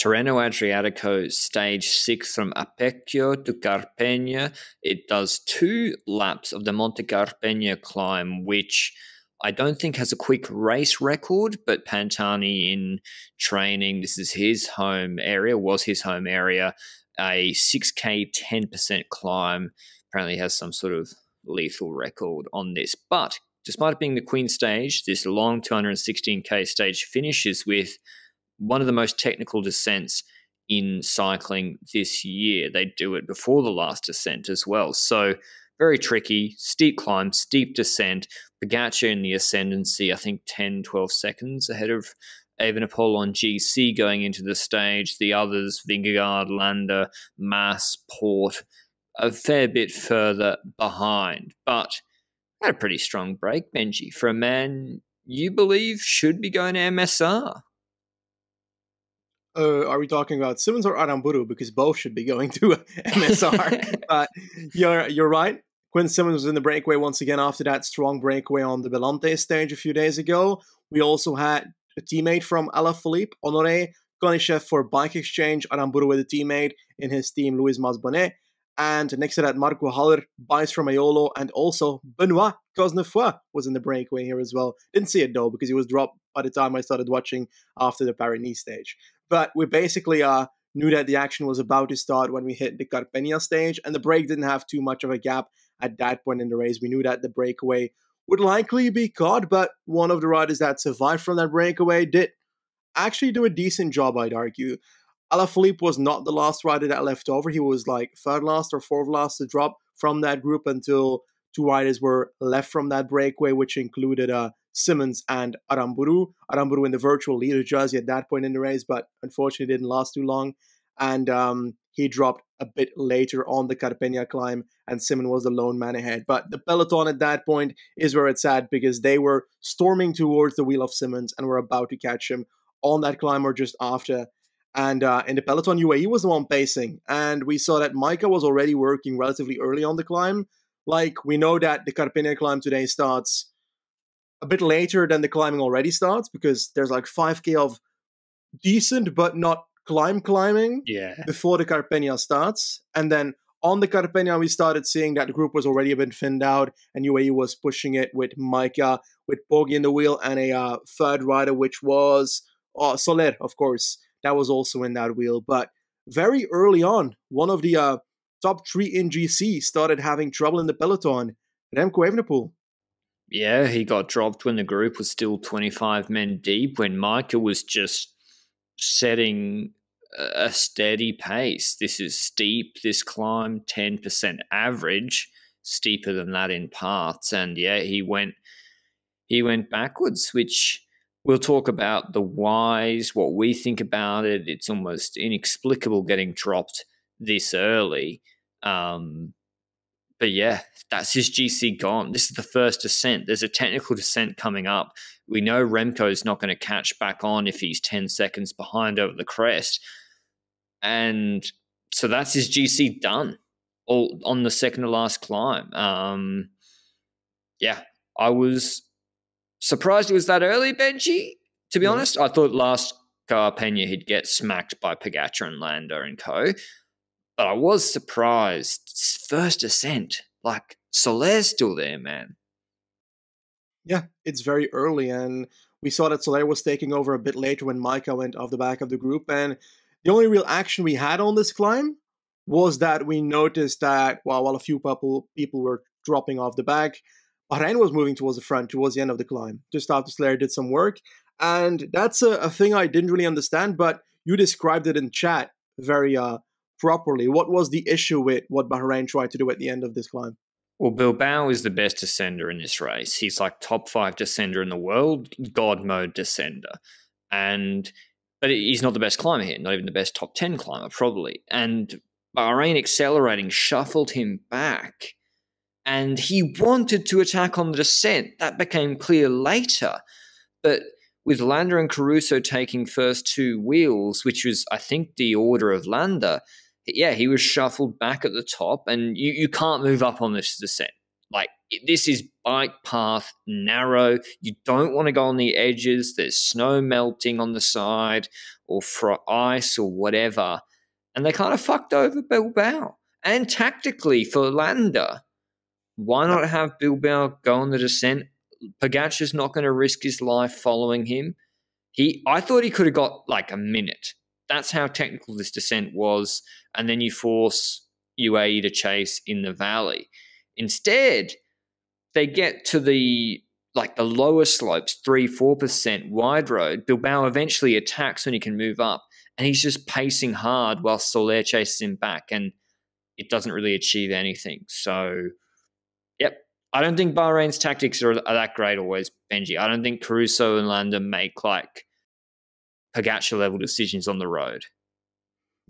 Tirreno Adriatico stage six from Apecchio to Carpegna. It does two laps of the Monte Carpegna climb, which I don't think has a quick race record, but Pantani in training, this is his home area, was his home area, a 6K 10% climb. Apparently has some sort of lethal record on this. But despite it being the Queen stage, this long 216K stage finishes with one of the most technical descents in cycling this year. They do it before the last descent as well. So very tricky, steep climb, steep descent. Pogacar in the ascendancy, I think 10, 12 seconds ahead of Evenepoel on GC going into the stage. The others, Vingegaard, Landa, Mas, Porte, a fair bit further behind. But had a pretty strong break, Benji, for a man you believe should be going to MSR. Uh, are we talking about Simmons or Aranburu? Because both should be going to MSR. but you're you're right. Quinn Simmons was in the breakaway once again after that strong breakaway on the Bellante stage a few days ago. We also had a teammate from Alaphilippe, Honoré Konychev for Bike Exchange, Aranburu with a teammate in his team, Luis Mas Bonet. And next to that, Marco Haller, Bais from Eolo, and also Benoit Cosnefroy was in the breakaway here as well. Didn't see it though, because he was dropped by the time I started watching after the Paris stage. But we basically uh, knew that the action was about to start when we hit the Carpegna stage, and the break didn't have too much of a gap at that point in the race. We knew that the breakaway would likely be caught, but one of the riders that survived from that breakaway did actually do a decent job, I'd argue. Alaphilippe was not the last rider that left over. He was like third last or fourth last to drop from that group until two riders were left from that breakaway, which included uh, Simmons and Aranburu. Aranburu in the virtual leader jersey at that point in the race, but unfortunately didn't last too long. And um, he dropped a bit later on the Carpegna climb, and Simon was the lone man ahead. But the peloton at that point is where it's at because they were storming towards the wheel of Simmons and were about to catch him on that climb or just after. And uh, in the peloton, UAE was the one pacing, and we saw that Majka was already working relatively early on the climb. Like we know that the Carpegna climb today starts a bit later than the climbing already starts because there's like 5k of decent but not climb climbing yeah. before the Carpegna starts. And then on the Carpegna, we started seeing that the group was already a bit thinned out, and UAE was pushing it with Majka, with Poggi in the wheel, and a uh, third rider, which was oh, Soler, of course. That was also in that wheel. But very early on, one of the uh, top three in GC started having trouble in the peloton. Remco Evenepoel. Yeah, he got dropped when the group was still 25 men deep, when Majka was just setting a steady pace. This is steep, this climb, 10% average, steeper than that in parts. And yeah, he went he went backwards, which we'll talk about the whys, what we think about it. It's almost inexplicable getting dropped this early. Um, but yeah, that's his GC gone. This is the first descent. There's a technical descent coming up. We know Remco's not going to catch back on if he's 10 seconds behind over the crest. And so that's his GC done all on the second to last climb. Um, yeah, I was surprised it was that early, Benji. To be yeah. honest, I thought last Carpegna he'd get smacked by Pogacar and Landa and co. But I was surprised. First ascent, like Soler's still there, man. Yeah, it's very early, and we saw that Soler was taking over a bit later when Majka went off the back of the group. And the only real action we had on this climb was that we noticed that well, while a few people people were dropping off the back, Bahrain was moving towards the front towards the end of the climb, just after Soler did some work. And that's a, a thing I didn't really understand, but you described it in chat very uh, properly. What was the issue with what Bahrain tried to do at the end of this climb? Well, Bilbao is the best descender in this race. He's like top five descender in the world, God mode descender. And but he's not the best climber here, not even the best top 10 climber, probably. And Bahrain accelerating shuffled him back. And he wanted to attack on the descent. That became clear later. But with Landa and Caruso taking first two wheels, which was, I think, the order of Landa, yeah, he was shuffled back at the top, and you, you can't move up on this descent. Like, this is bike path, narrow. You don't want to go on the edges. There's snow melting on the side, or for ice or whatever. And they kind of fucked over Bilbao. And tactically for Landa, why not have Bilbao go on the descent? Pogacar's not going to risk his life following him. He, I thought he could have got like a minute. That's how technical this descent was. And then you force UAE to chase in the valley. Instead, they get to the like the lower slopes, three, four percent wide road. Bilbao eventually attacks when he can move up, and he's just pacing hard while Soler chases him back, and it doesn't really achieve anything. So, yep, I don't think Bahrain's tactics are, are that great always, Benji. I don't think Caruso and Landa make like Pogacar level decisions on the road.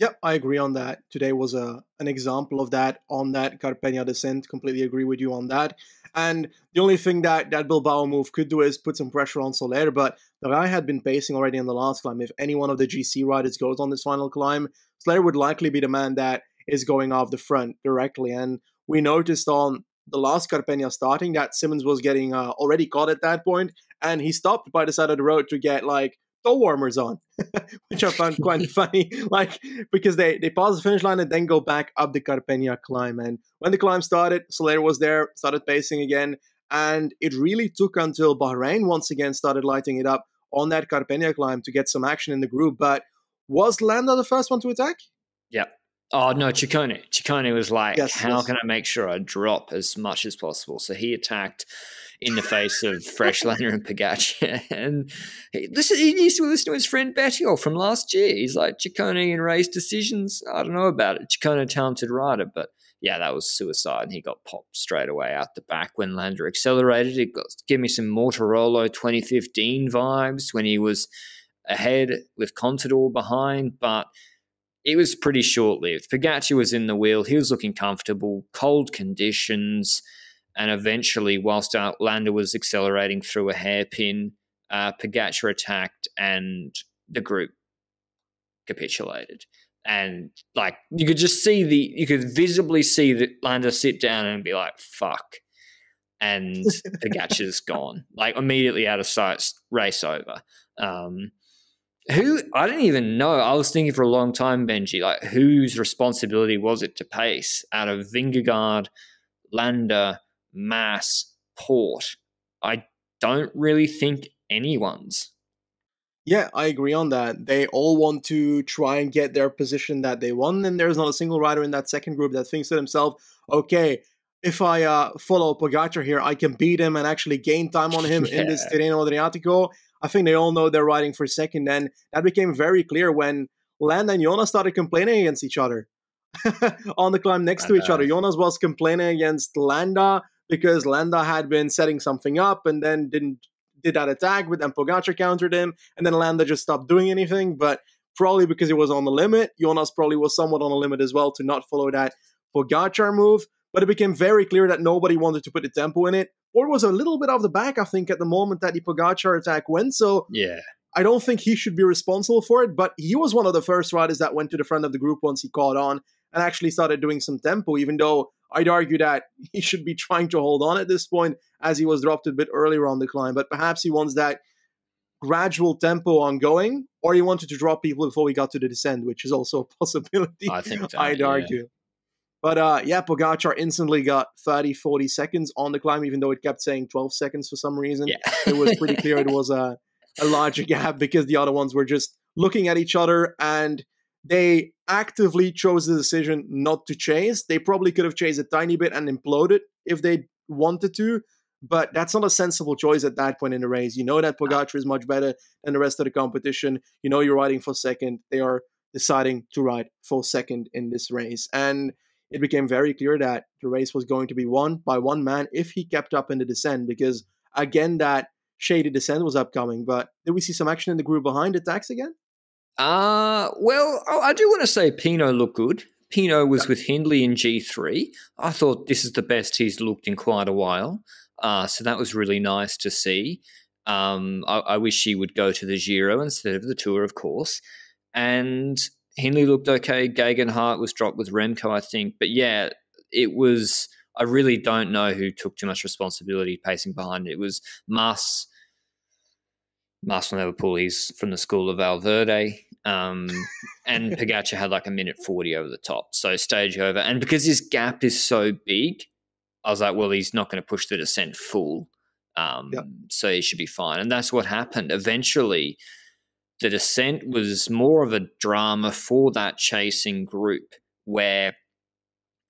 Yep, I agree on that. Today was a an example of that on that Carpegna descent. Completely agree with you on that. And the only thing that that Bilbao move could do is put some pressure on Soler, but the guy had been pacing already in the last climb. If any one of the GC riders goes on this final climb, Soler would likely be the man that is going off the front directly. And we noticed on the last Carpegna starting that Simmons was getting uh, already caught at that point, and he stopped by the side of the road to get like toe warmers on, which I found quite funny. Like because they they pause the finish line and then go back up the Carpegna climb. And when the climb started, Soler was there, started pacing again, and it really took until Bahrain once again started lighting it up on that Carpegna climb to get some action in the group. But was Landa the first one to attack? Yep. Oh no, Ciccone. Ciccone was like, Yes, how yes. can I make sure I drop as much as possible? So he attacked in the face of Fresh Landa and Pogacar. And he, listen, he needs to listen to his friend Bettiol from last year. He's like, Ciccone and Ray's decisions, I don't know about it. Ciccone, a talented rider, but yeah, that was suicide. And he got popped straight away out the back when Landa accelerated. It got give me some Mortirolo 2015 vibes when he was ahead with Contador behind, but it was pretty short lived. Pogacar was in the wheel. He was looking comfortable, cold conditions. And eventually, whilst Landa was accelerating through a hairpin, uh, Pogacar attacked and the group capitulated. And like you could just see the, you could visibly see that Landa sit down and be like, fuck. And Pogacar's gone, like immediately out of sight, race over. Um, who I didn't even know. I was thinking for a long time, Benji, like whose responsibility was it to pace out of Vingegaard, Landa, Mas, Porte? I don't really think anyone's. Yeah, I agree on that. They all want to try and get their position that they won, and there's not a single rider in that second group that thinks to himself, okay, if I uh, follow Pogacar here, I can beat him and actually gain time on him in this Tirreno Adriatico. I think they all know they're riding for second, and that became very clear when Landa and Jonas started complaining against each other on the climb next to each other. Jonas was complaining against Landa because Landa had been setting something up and then didn't did that attack, but then Pogacar countered him, and then Landa just stopped doing anything. But probably because it was on the limit, Jonas probably was somewhat on the limit as well to not follow that Pogacar move. But it became very clear that nobody wanted to put the tempo in it. Or was a little bit off the back, I think, at the moment that the Pogacar attack went. So Yeah. I don't think he should be responsible for it, but he was one of the first riders that went to the front of the group once he caught on and actually started doing some tempo, even though I'd argue that he should be trying to hold on at this point as he was dropped a bit earlier on the climb. But perhaps he wants that gradual tempo ongoing, or he wanted to drop people before we got to the descent, which is also a possibility. I think I'd yeah. argue. But uh, yeah, Pogacar instantly got 30, 40 seconds on the climb, even though it kept saying 12 seconds for some reason Yeah. it was pretty clear it was a, a larger gap because the other ones were just looking at each other and they actively chose the decision not to chase. They probably could have chased a tiny bit and imploded if they wanted to, but that's not a sensible choice at that point in the race. You know that Pogacar is much better than the rest of the competition. You know you're riding for second. They are deciding to ride for second in this race. And it became very clear that the race was going to be won by one man if he kept up in the descent because again that shady descent was upcoming. But did we see some action in the group behind attacks again? Uh, well, oh, I do want to say Pinot looked good. Pinot was with Hindley in G3. I thought this is the best he's looked in quite a while. Uh, so that was really nice to see. Um, I, I wish he would go to the Giro instead of the Tour, of course. And Hindley looked okay. Geoghegan Hart was dropped with Remco, I think. But yeah, it was. I really don't know who took too much responsibility pacing behind it. It was Mas. Never. He's from the school of Valverde. Um, and Pogacar had like a minute 40 over the top. So stage over. And because his gap is so big, I was like, well, he's not going to push the descent full. Um, yep. So he should be fine. And that's what happened. Eventually, the descent was more of a drama for that chasing group where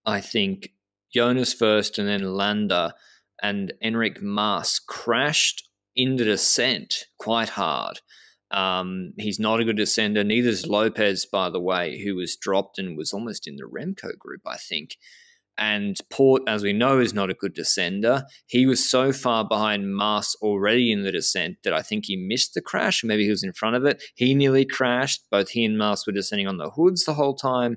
I think Jonas first and then Landa and Enric Mas crashed in the descent quite hard. Um, he's not a good descender. Neither is Lopez, by the way, who was dropped and was almost in the Remco group, I think. And Porte, as we know, is not a good descender. He was so far behind Mas already in the descent that I think he missed the crash. Maybe he was in front of it. He nearly crashed. Both he and Mas were descending on the hoods the whole time.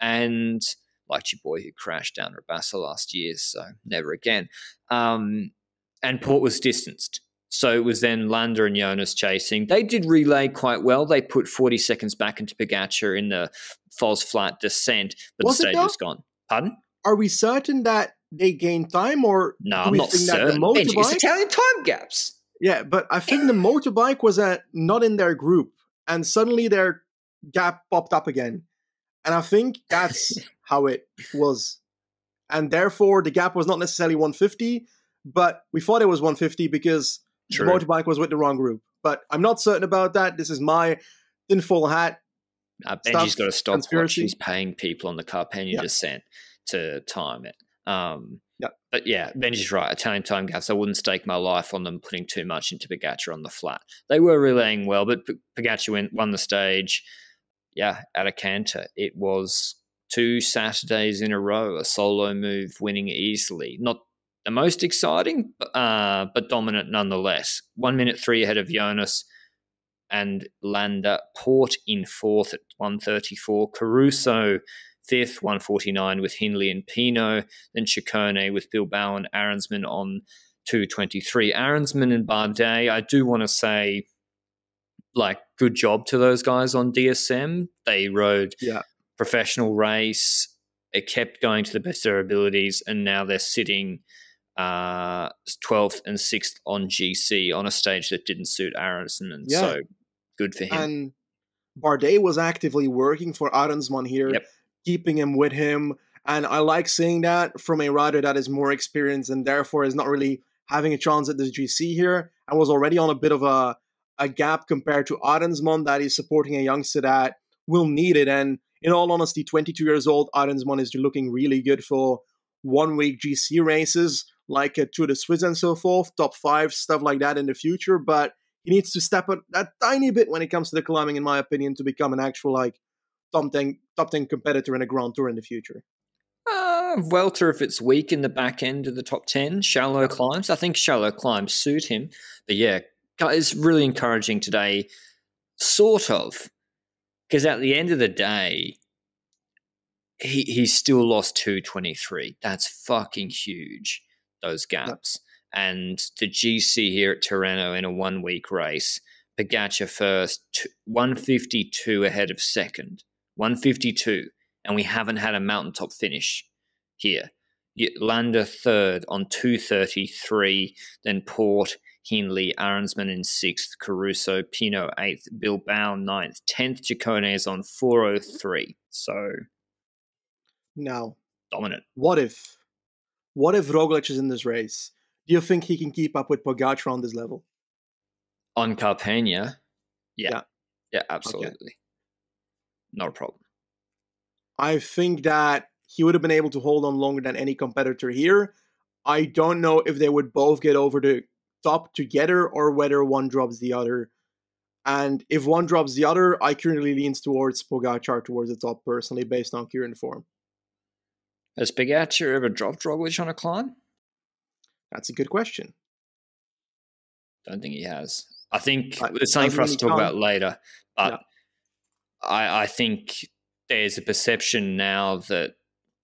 And like your boy who crashed down Rabassa last year, so never again. Um, and Porte was distanced. So it was then Landa and Jonas chasing. They did relay quite well. They put 40 seconds back into Pogacar in the false flat descent, but was the stage was gone. Pardon? Are we certain that they gained time, or no? I'm not certain. That the motorbike, Italian time gaps. Yeah, but I think the motorbike was uh, not in their group, and suddenly their gap popped up again, and I think that's how it was, and therefore the gap was not necessarily 150, but we thought it was 150 because True. the motorbike was with the wrong group. But I'm not certain about that. This is my tinfoil hat. Uh, Benji's got to stop conspiracy. He's paying people on the Carpegna yeah. descent to time it. Um, yeah. But yeah, Benji's right. Italian time gaps. I wouldn't stake my life on them putting too much into Pogacar on the flat. They were relaying well, but P- went, won the stage. Yeah, at a canter. It was two Saturdays in a row, a solo move winning easily. Not the most exciting, uh, but dominant nonetheless. One minute three ahead of Jonas and Landa. Porte in fourth at 134. Caruso fifth, 149 with Hindley and Pinot. Then Ciccone with Bilbao and Arensman on 223. Arensman and Bardet, I do want to say, like, good job to those guys on DSM. They rode yeah. professional race. It kept going to the best of their abilities, and now they're sitting – uh, 12th and 6th on GC on a stage that didn't suit Aronson. And yeah. so good for him. And Bardet was actively working for Arensman here, yep. keeping him with him. And I like seeing that from a rider that is more experienced and therefore is not really having a chance at this GC here and was already on a bit of a, a gap compared to Arensman that is supporting a youngster that will need it. And in all honesty, 22 years old, Arensman is looking really good for one week GC races like uh, Tour de Suisse and so forth, top five, stuff like that in the future. But he needs to step up a tiny bit when it comes to the climbing, in my opinion, to become an actual like top ten top ten competitor in a Grand Tour in the future. Uh, Vuelta, if it's weak in the back end of the top 10, shallow climbs. I think shallow climbs suit him. But yeah, it's really encouraging today, sort of, because at the end of the day, he, he's still lost 223. That's fucking huge those gaps. And the GC here at Tirreno in a one week race, Pogacar first, 152 ahead of second, 152. And we haven't had a mountaintop finish here. Landa third on 233, then Porte, Hindley, Arensman in sixth, Caruso, Pinot eighth, Bilbao ninth, tenth, Ciccone is on 403. So now dominant. What if what if Roglic is in this race? Do you think he can keep up with Pogacar on this level? On Carpegna, yeah. Yeah, yeah absolutely. Okay. Not a problem. I think that he would have been able to hold on longer than any competitor here. I don't know if they would both get over the top together or whether one drops the other. And if one drops the other, I currently leans towards Pogacar towards the top personally based on current form. Has Pogacar ever dropped Roglic on a climb? That's a good question. Don't think he has. I think it's something for us to talk about later. But yeah. I, I think there's a perception now that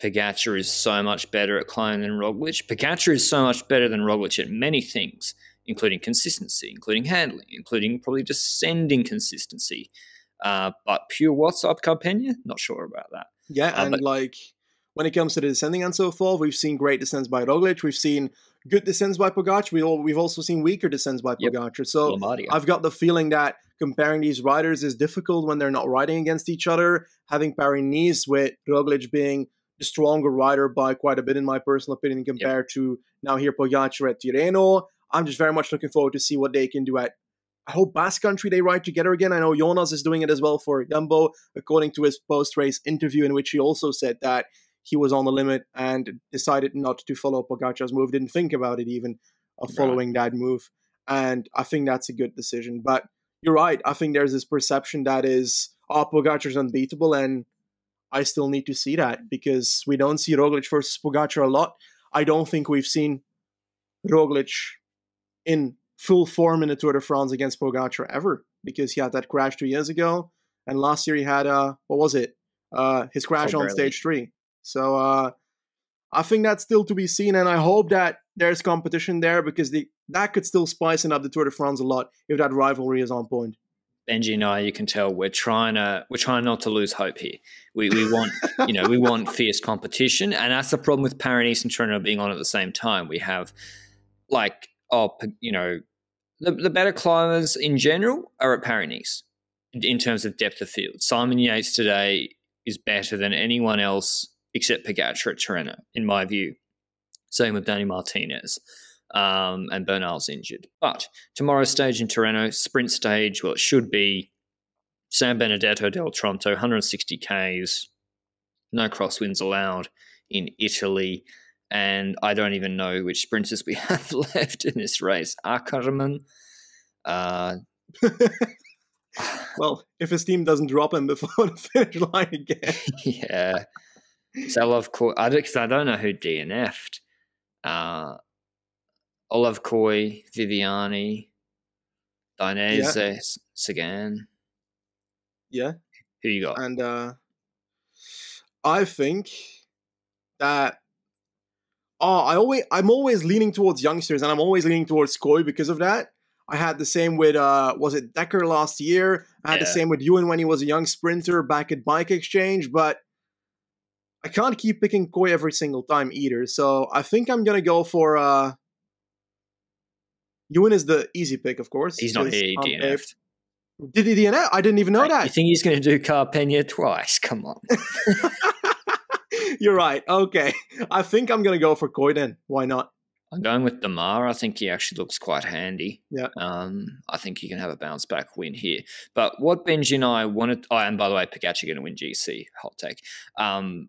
Pogacar is so much better at climbing than Roglic. Pogacar is so much better than Roglic at many things, including consistency, including handling, including probably descending consistency. Uh, but pure what's up Carpegna? Not sure about that. Yeah, uh, and like when it comes to the descending and so forth. We've seen great descents by Roglic. We've seen good descents by Pogacar. We all, we've also seen weaker descents by Pogacar. So. I've got the feeling that comparing these riders is difficult when they're not riding against each other. Having Paris-Nice with Roglic being the stronger rider by quite a bit, in my personal opinion, compared yep. to now here Pogacar at Tirreno. I'm just very much looking forward to see what they can do at. I hope Basque Country they ride together again. I know Jonas is doing it as well for Jumbo, according to his post-race interview, in which he also said that he was on the limit and decided not to follow Pogacar's move. Didn't think about it even of following right. that move, and I think that's a good decision. But you're right. I think there's this perception that is, oh, Pogacar's unbeatable, and I still need to see that because we don't see Roglic versus Pogacar a lot. I don't think we've seen Roglic in full form in the Tour de France against Pogacar ever because he had that crash two years ago, and last year he had uh what was it? Uh, his crash oh, on stage three. So uh, I think that's still to be seen, and I hope that there's competition there because the that could still spice up the Tour de France a lot if that rivalry is on point. Benji and I, you can tell we're trying to we're trying not to lose hope here. We we want you know we want fierce competition, and that's the problem with Paris and Tirreno being on at the same time. We have like oh you know the, the better climbers in general are at Paris in terms of depth of field. Simon Yates today is better than anyone else except Pogacar at Tirreno, in my view. Same with Danny Martinez um, and Bernal's injured. But tomorrow's stage in Torino, sprint stage, well, it should be San Benedetto del Tronto, 160 Ks, no crosswinds allowed in Italy. And I don't even know which sprinters we have left in this race. Ackermann. Uh, well, if his team doesn't drop him before the finish line again. yeah. Zelov, I don't, I don't know who DNF'd. Uh, Olav Kooij, Viviani, Dainese, yeah. Sagan. Yeah. Who you got? And uh, I think that oh, I always I'm always leaning towards youngsters, and I'm always leaning towards Kooij because of that. I had the same with uh, was it Dekker last year? I had yeah. the same with Ewan when he was a young sprinter back at Bike Exchange, but I can't keep picking Kooij every single time either. So I think I'm gonna go for uh, Ewan is the easy pick, of course. He's not here. He DNF'd. Did he DNF? I didn't even know that. You think he's going to do Carpegna twice? Come on. You're right. Okay. I think I'm going to go for Kooij then. Why not? I'm going with Démare. I think he actually looks quite handy. Yeah. Um, I think he can have a bounce back win here. But what Benji and I wanted, oh, and by the way, Pogacar going to win GC. Hot take. Um,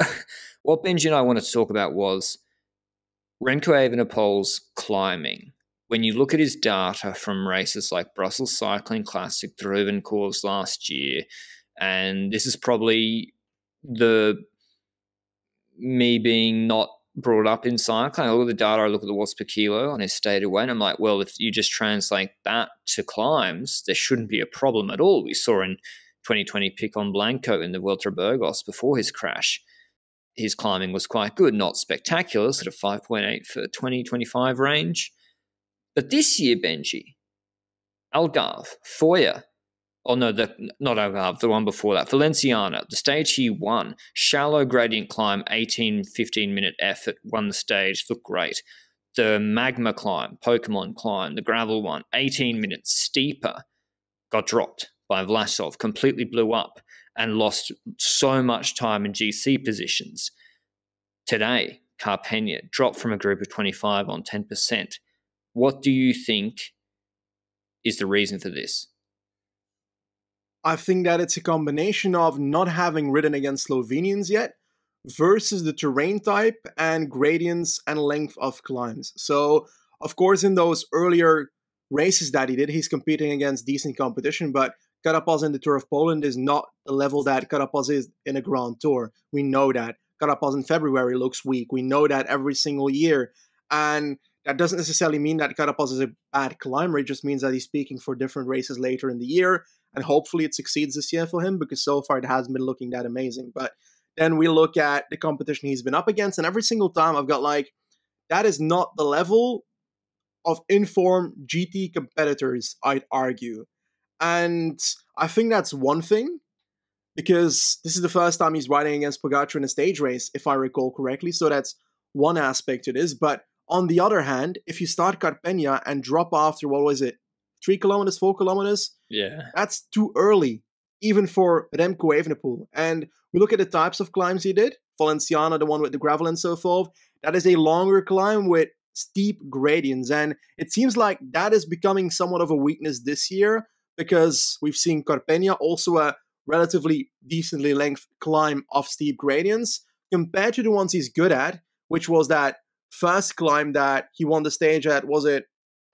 what Benji and I wanted to talk about was Remco Evenepoel's climbing when you look at his data from races like Brussels Cycling Classic, the Leuven course last year, and this is probably the me being not brought up in cycling. I look at the data, I look at the watts per kilo on his stated weight, and I'm like, well, if you just translate that to climbs, there shouldn't be a problem at all. We saw in 2020 Picon Blanco in the Vuelta Burgos before his crash. His climbing was quite good, not spectacular, sort of 5.8 for 2025 range but this year, Benji, Algarve, Fóia, oh no, the, not Algarve, the one before that, Valenciana, the stage he won, shallow gradient climb, 18, 15 minute effort, won the stage, looked great. The Maigmó climb, Pokemon climb, the gravel one, 18 minutes steeper, got dropped by Vlasov, completely blew up and lost so much time in GC positions. Today, Carpegna dropped from a group of 25 on 10%. What do you think is the reason for this? I think that it's a combination of not having ridden against Slovenians yet versus the terrain type and gradients and length of climbs. So, of course, in those earlier races that he did, he's competing against decent competition, but Carapaz in the Tour of Poland is not the level that Carapaz is in a Grand Tour. We know that. Carapaz in February looks weak. We know that every single year. And that doesn't necessarily mean that Carapaz is a bad climber. It just means that he's speaking for different races later in the year, and hopefully it succeeds this year for him because so far it hasn't been looking that amazing. But then we look at the competition he's been up against, and every single time I've got like, that is not the level of informed GT competitors, I'd argue. And I think that's one thing because this is the first time he's riding against Pogacar in a stage race, if I recall correctly. So that's one aspect to this. But on the other hand, if you start Carpegna and drop after what was it, three kilometers, four kilometers, Yeah. That's too early, even for Remco Evenepoel. And we look at the types of climbs he did. Valenciana, the one with the gravel and so forth. That is a longer climb with steep gradients. And it seems like that is becoming somewhat of a weakness this year because we've seen Carpegna also a relatively decently length climb of steep gradients compared to the ones he's good at, which was that first climb that he won the stage at. Was it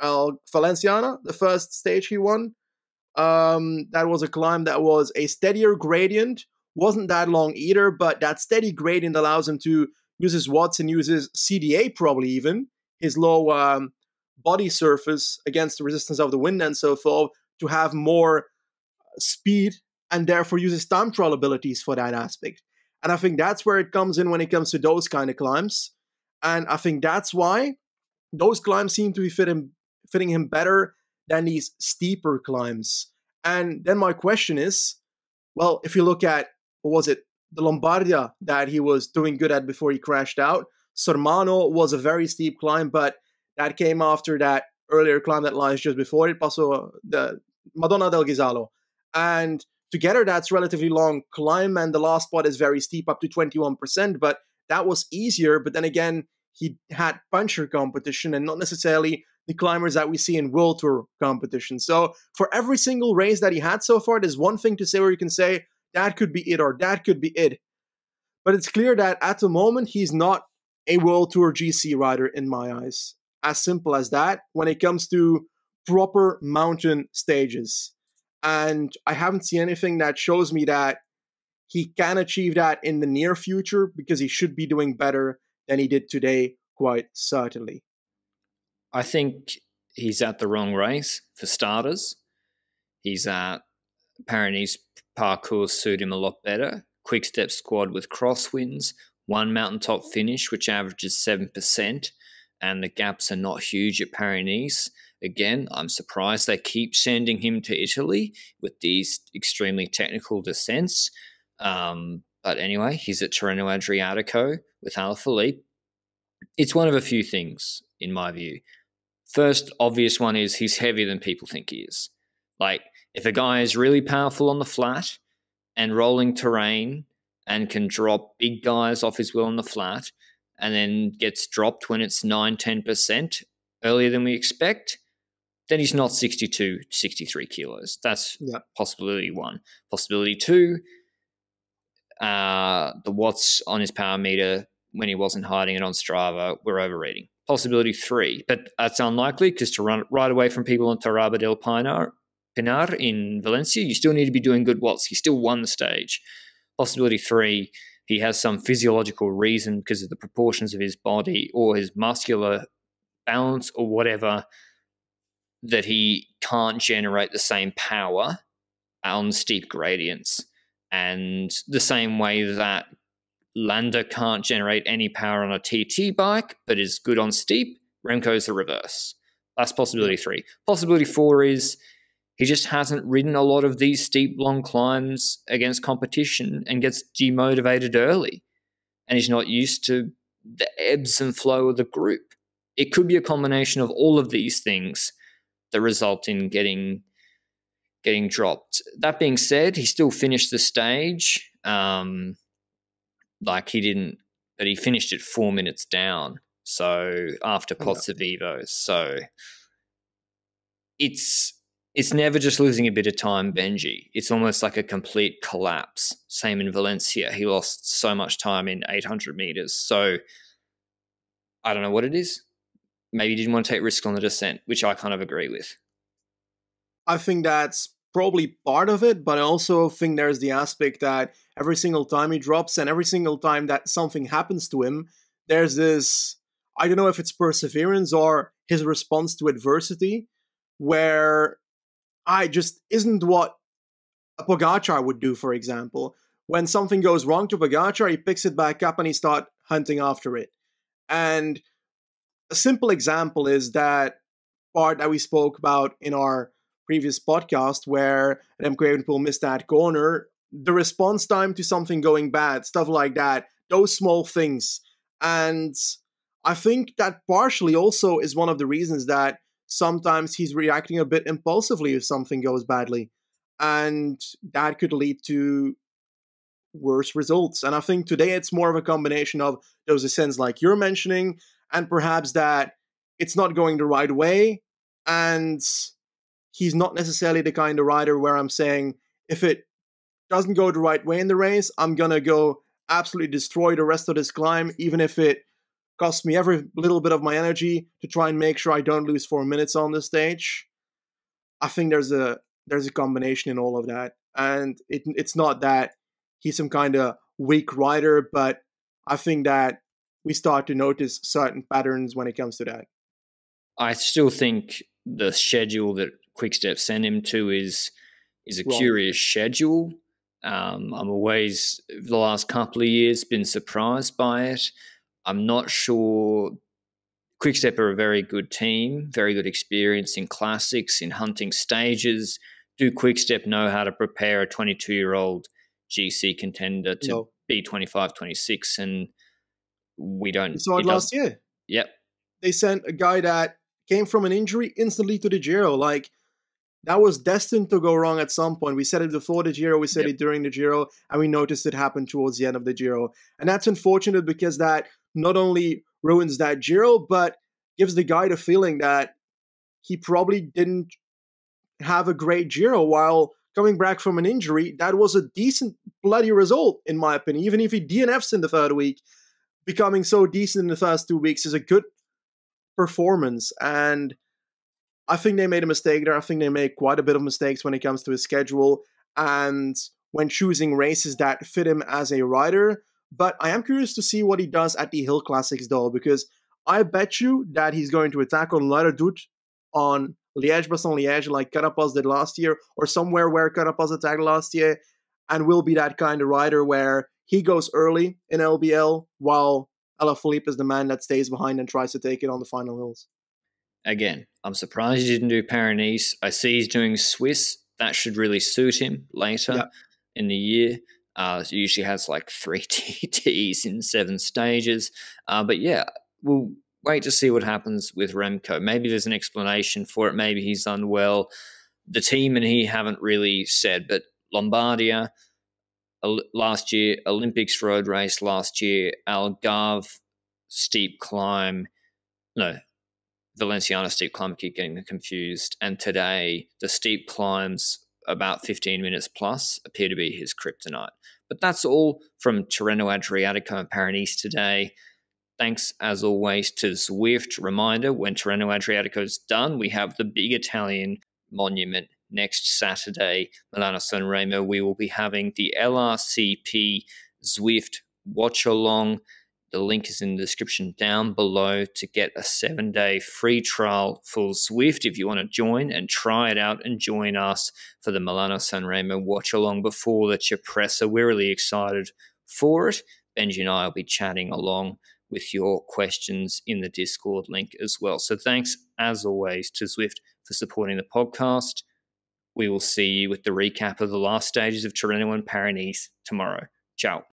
uh, Valenciana, the first stage he won? Um, that was a climb that was a steadier gradient, wasn't that long either, but that steady gradient allows him to use his watts and uses CDA probably even his low um, body surface against the resistance of the wind and so forth to have more speed and therefore uses time trial abilities for that aspect. And I think that's where it comes in when it comes to those kind of climbs. And I think that's why those climbs seem to be fitting, fitting him better than these steeper climbs. And then my question is well, if you look at, what was it, the Lombardia that he was doing good at before he crashed out, Sormano was a very steep climb, but that came after that earlier climb that lies just before it, Paso uh, the Madonna del Ghisallo. And together, that's relatively long climb, and the last spot is very steep, up to 21%. But that was easier. But then again, he had puncher competition and not necessarily the climbers that we see in World Tour competition. So for every single race that he had so far, there's one thing to say where you can say that could be it or that could be it. But it's clear that at the moment he's not a World Tour GC rider in my eyes. As simple as that when it comes to proper mountain stages. And I haven't seen anything that shows me that he can achieve that in the near future because he should be doing better than he did today, quite certainly. I think he's at the wrong race for starters. He's at Paris parcours suit him a lot better. Quick step squad with crosswinds, one mountaintop finish, which averages 7%, and the gaps are not huge at Paris. Again, I'm surprised they keep sending him to Italy with these extremely technical descents. Um, but anyway, he's at Tirreno Adriatico with Alaphilippe. It's one of a few things, in my view. First obvious one is he's heavier than people think he is. Like, if a guy is really powerful on the flat and rolling terrain and can drop big guys off his wheel on the flat and then gets dropped when it's 9 10% earlier than we expect, then he's not 62, 63 kilos. That's yeah. possibility one. Possibility two, uh, the watts on his power meter when he wasn't hiding it on Strava were overreading. Possibility three, but that's unlikely because to run right away from people on Torralba del Pinar, Pinar in Valencia, you still need to be doing good watts. He still won the stage. Possibility three, he has some physiological reason because of the proportions of his body or his muscular balance or whatever that he can't generate the same power on steep gradients. And the same way that Landa can't generate any power on a TT bike, but is good on steep, Remco's the reverse. That's possibility three. Possibility four is he just hasn't ridden a lot of these steep, long climbs against competition and gets demotivated early. And he's not used to the ebbs and flow of the group. It could be a combination of all of these things that result in getting getting dropped. That being said, he still finished the stage. Um, like he didn't, but he finished it four minutes down. So after oh, Pozzovivo, so it's it's never just losing a bit of time, Benji. It's almost like a complete collapse. Same in Valencia. He lost so much time in 800 meters. So I don't know what it is. Maybe he didn't want to take risks on the descent, which I kind of agree with. I think that's probably part of it, but I also think there's the aspect that every single time he drops and every single time that something happens to him, there's this I don't know if it's perseverance or his response to adversity, where I just isn't what a Pogacar would do, for example. When something goes wrong to Pogacar, he picks it back up and he start hunting after it. And a simple example is that part that we spoke about in our previous podcast where Remco Evenepoel missed that corner. The response time to something going bad, stuff like that, those small things. And I think that partially also is one of the reasons that sometimes he's reacting a bit impulsively if something goes badly. And that could lead to worse results. And I think today it's more of a combination of those ascents like you're mentioning, and perhaps that it's not going the right way. And he's not necessarily the kind of rider where I'm saying, if it doesn't go the right way in the race, I'm going to go absolutely destroy the rest of this climb, even if it costs me every little bit of my energy to try and make sure I don't lose four minutes on the stage. I think there's a there's a combination in all of that, and it, it's not that he's some kind of weak rider, but I think that we start to notice certain patterns when it comes to that. I still think the schedule that Quickstep sent him to is is a curious schedule. Um, I'm always the last couple of years been surprised by it. I'm not sure. Quickstep are a very good team, very good experience in classics, in hunting stages. Do Quickstep know how to prepare a 22 year old GC contender to no. be 25, 26? And we don't. It last year. Yep. They sent a guy that came from an injury instantly to the Giro. Like, that was destined to go wrong at some point. We said it before the Giro, we said yep. it during the Giro, and we noticed it happen towards the end of the Giro. And that's unfortunate because that not only ruins that Giro, but gives the guy the feeling that he probably didn't have a great Giro while coming back from an injury. That was a decent bloody result, in my opinion. Even if he DNFs in the third week, becoming so decent in the first two weeks is a good performance. And I think they made a mistake there. I think they made quite a bit of mistakes when it comes to his schedule and when choosing races that fit him as a rider. But I am curious to see what he does at the Hill Classics, though, because I bet you that he's going to attack on Lujdert on Liège, Bastogne Liège, like Carapaz did last year, or somewhere where Carapaz attacked last year, and will be that kind of rider where he goes early in LBL while Alaphilippe is the man that stays behind and tries to take it on the final hills again, I'm surprised he didn't do Paris I see he's doing Swiss. That should really suit him later yeah. in the year. Uh, usually has like three TTs in seven stages. Uh, but yeah, we'll wait to see what happens with Remco. Maybe there's an explanation for it. Maybe he's unwell. The team and he haven't really said, but Lombardia last year, Olympics road race last year, Algarve steep climb. No, Valenciana steep climb keep getting confused. And today, the steep climbs about 15 minutes plus appear to be his kryptonite. But that's all from Tirreno Adriatico and Paris today. Thanks, as always, to Zwift. Reminder when Tirreno Adriatico is done, we have the big Italian monument next Saturday, Milano Sanremo. We will be having the LRCP Zwift watch along. The link is in the description down below to get a seven day free trial for Zwift if you want to join and try it out and join us for the Milano Sanremo watch along before the Cipressa. We're really excited for it. Benji and I will be chatting along with your questions in the Discord link as well. So thanks as always to Zwift for supporting the podcast. We will see you with the recap of the last stages of Tirreno and Paris tomorrow. Ciao.